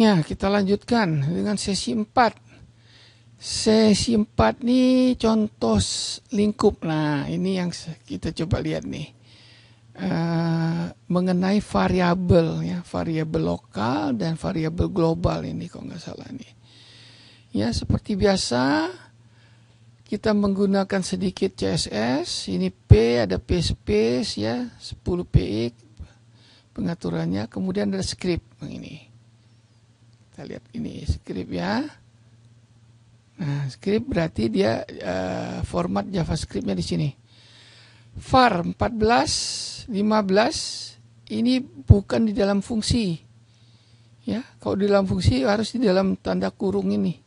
Ya, kita lanjutkan dengan sesi 4. Sesi 4 nih contoh lingkup. Nah, ini yang kita coba lihat nih. Uh, mengenai variabel ya, variabel lokal dan variabel global ini kalau nggak salah nih. Ya, seperti biasa kita menggunakan sedikit CSS. Ini P ada P space ya, 10 PX pengaturannya. Kemudian ada script ini kita lihat ini script ya. Nah script berarti dia uh, format javascriptnya di sini. Var 14 15 ini bukan di dalam fungsi. Ya kalau di dalam fungsi harus di dalam tanda kurung ini.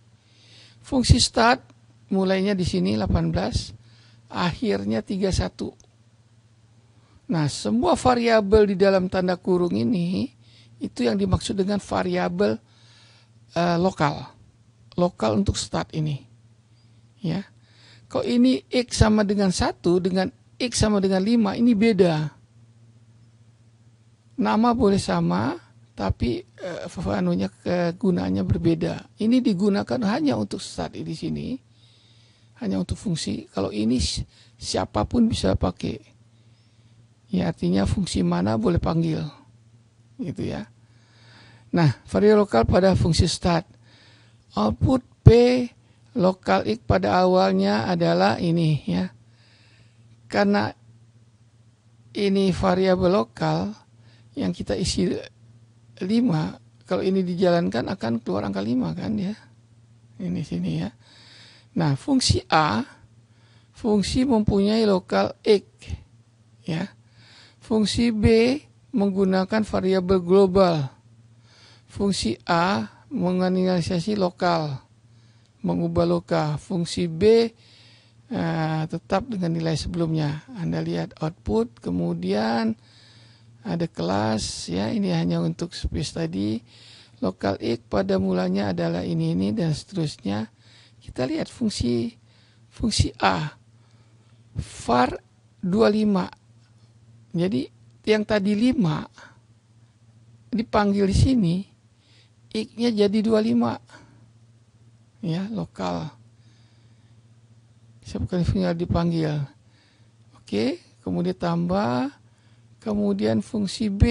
Fungsi start mulainya di sini 18 akhirnya 31 nah semua variabel di dalam tanda kurung ini itu yang dimaksud dengan variabel uh, lokal. Lokal untuk start ini. Ya. Kalau ini X sama dengan satu dengan X sama dengan 5 ini beda. Nama boleh sama, tapi uh, anunya kegunaannya berbeda. Ini digunakan hanya untuk start di sini, hanya untuk fungsi. Kalau ini siapa pun bisa pakai. Ya artinya fungsi mana boleh panggil, gitu ya. Nah, variabel lokal pada fungsi start. Output P lokal X pada awalnya adalah ini ya. Karena ini variabel lokal yang kita isi 5, kalau ini dijalankan akan keluar angka 5 kan ya. Ini sini ya. Nah, fungsi A fungsi mempunyai lokal X ya. Fungsi B menggunakan variabel global Fungsi A menganalisasi lokal, mengubah lokal. Fungsi B uh, tetap dengan nilai sebelumnya. Anda lihat output, kemudian ada kelas, ya ini hanya untuk space tadi. Lokal X pada mulanya adalah ini ini dan seterusnya. Kita lihat fungsi fungsi A var 25. Jadi yang tadi 5 dipanggil di sini X-nya jadi 25. Ya, lokal. Siapa kali dipanggil. Oke, kemudian tambah. Kemudian fungsi B.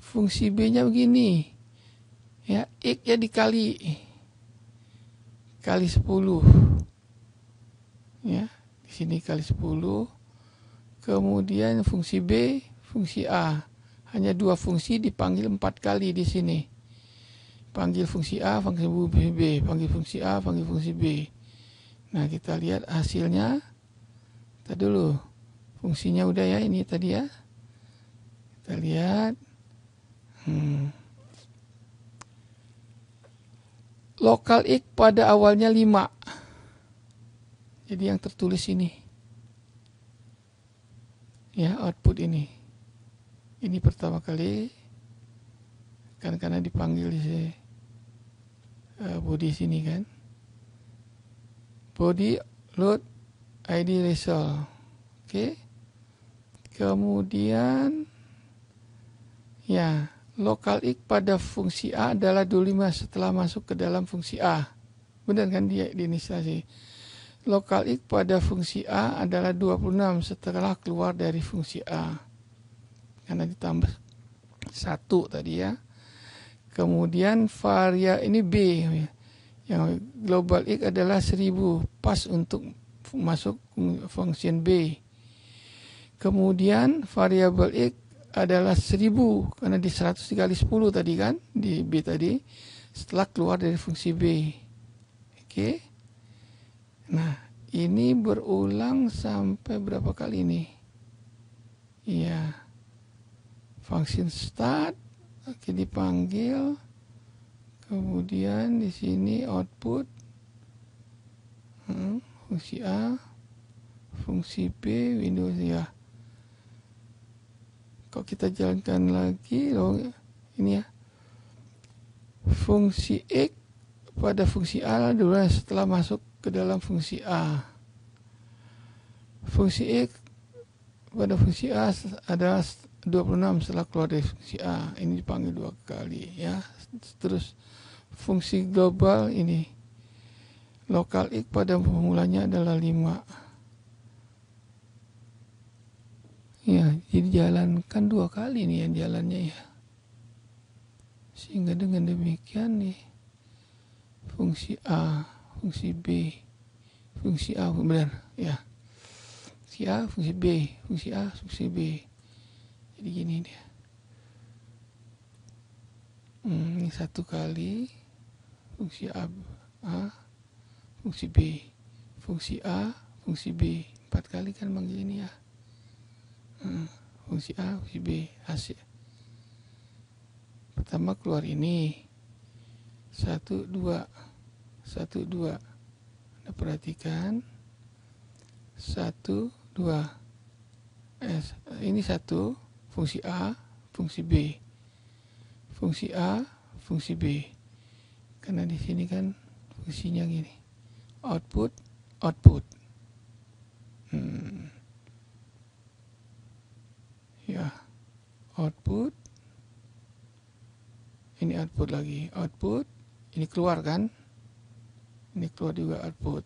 Fungsi B-nya begini. Ya, X-nya dikali. Kali 10. Ya, di sini kali 10. Kemudian fungsi B, fungsi A. Hanya dua fungsi dipanggil empat kali di sini panggil fungsi A, panggil fungsi B, panggil fungsi A, panggil fungsi B. Nah, kita lihat hasilnya. Kita dulu. Fungsinya udah ya ini tadi ya. Kita lihat. Hmm. Lokal X pada awalnya 5. Jadi yang tertulis ini. Ya, output ini. Ini pertama kali kan karena dipanggil sih uh, body sini kan? Body load ID result oke kemudian ya lokal ik pada fungsi A adalah 25 setelah masuk ke dalam fungsi A. Benar kan dia diinisiasi? Lokal ik pada fungsi A adalah 26 setelah keluar dari fungsi A. Karena ditambah satu tadi ya Kemudian varia ini B yang global X adalah 1000 pas untuk masuk fungsi B. Kemudian variabel X adalah 1000 karena di 100 dikali 10 tadi kan di B tadi setelah keluar dari fungsi B. Oke. Nah, ini berulang sampai berapa kali ini? Iya. Function start Oke dipanggil. Kemudian di sini output hmm, fungsi A, fungsi B, Windows ya. Kalau kita jalankan lagi, loh, ini ya. Fungsi X pada fungsi A dulu setelah masuk ke dalam fungsi A. Fungsi X pada fungsi A adalah 26 setelah keluar dari fungsi A ini dipanggil dua kali ya. Terus fungsi global ini lokal x pada formulanya adalah 5 ya jadi jalankan dua kali nih yang jalannya ya. Sehingga dengan demikian nih fungsi A fungsi B fungsi A benar ya. Fungsi A fungsi B fungsi A fungsi B jadi gini dia. Hmm, ini satu kali fungsi A, A fungsi B. Fungsi A fungsi B. Empat kali kan manggil ini ya. Hmm, fungsi A fungsi B. Hasil. Pertama keluar ini. Satu dua. Satu dua. Anda perhatikan. Satu dua. Eh, ini satu fungsi A fungsi B. Fungsi A fungsi B. Karena di sini kan fungsinya gini. Output output. Hmm. ya. Output. Ini output lagi. Output. Ini keluar kan? Ini keluar juga output.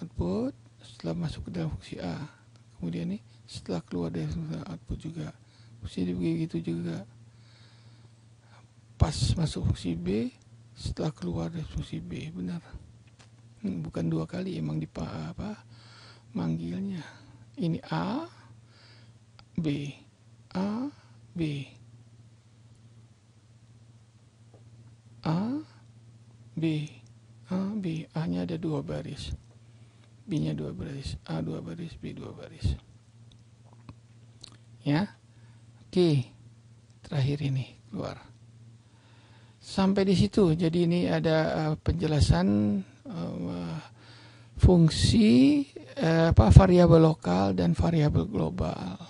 Output. Setelah masuk ke dalam fungsi A. Kemudian ini setelah keluar dari output juga fungsi begitu juga. Pas masuk fungsi B setelah keluar dari fungsi B benar. Hmm, bukan dua kali emang di apa manggilnya. Ini A B. A B. A B. A B. A nya ada dua baris. B nya dua baris. A dua baris B dua baris ya. Oke. Terakhir ini keluar. Sampai di situ. Jadi ini ada uh, penjelasan uh, fungsi uh, apa variabel lokal dan variabel global